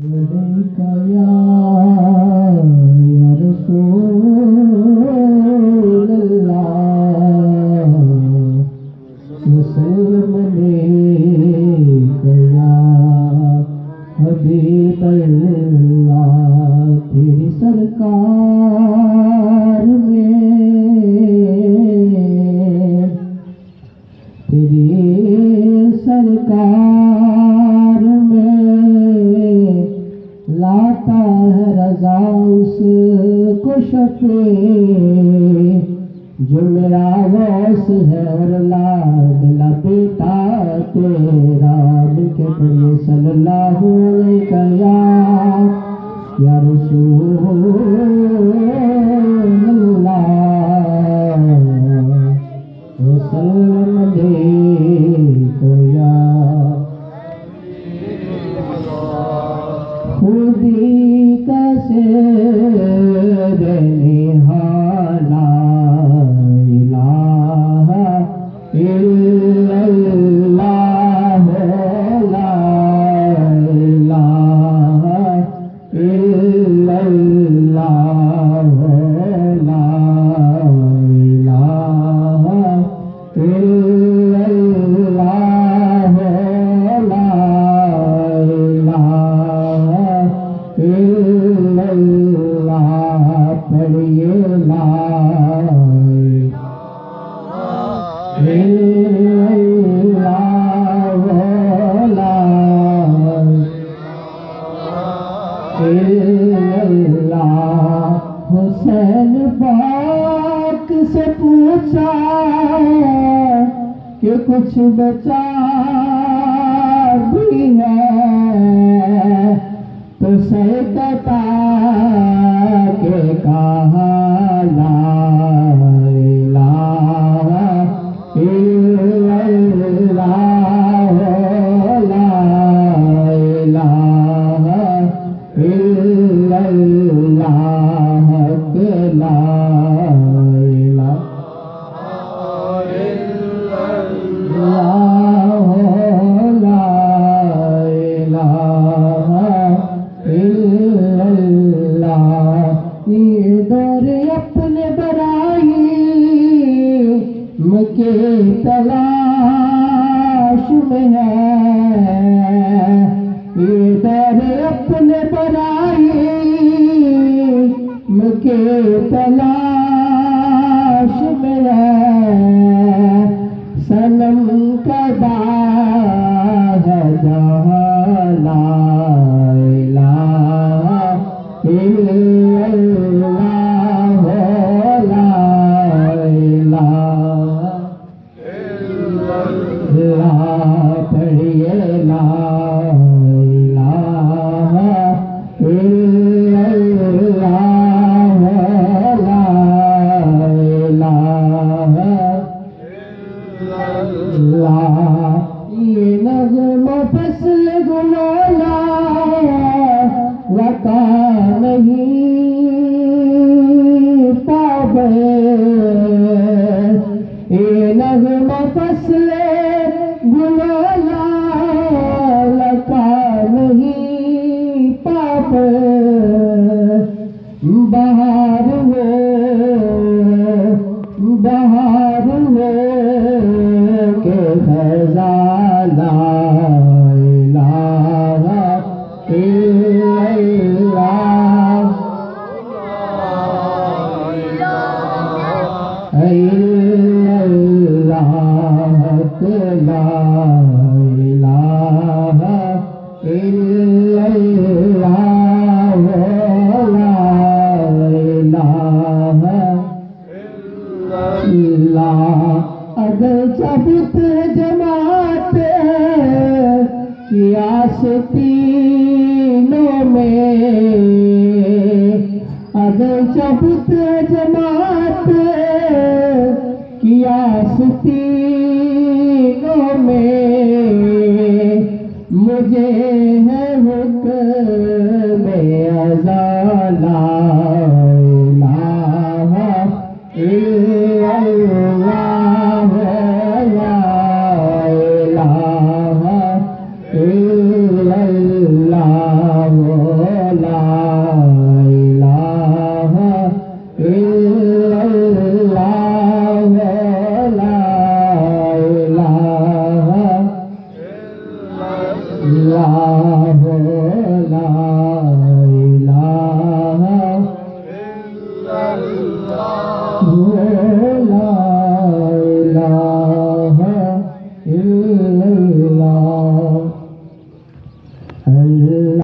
तेरी लाता है रजा उसको पे जो मेरा वैस है और लाडला बेटा तेरा के पढ़िए सल्लल्लाहु अलैहि या या पाक से पूछा कि कुछ बचा भी है तो सही बता के कहा अपने बराई के तलाश में है। ये इधर अपने बराई के तलाश में है। सनम कदा है इल्लल्लाह तूं बहारे Allah, Allah, Allah, Allah, Allah. चबुत जमात की आस्तीनों में अगर सबूत जमाते की में मुझे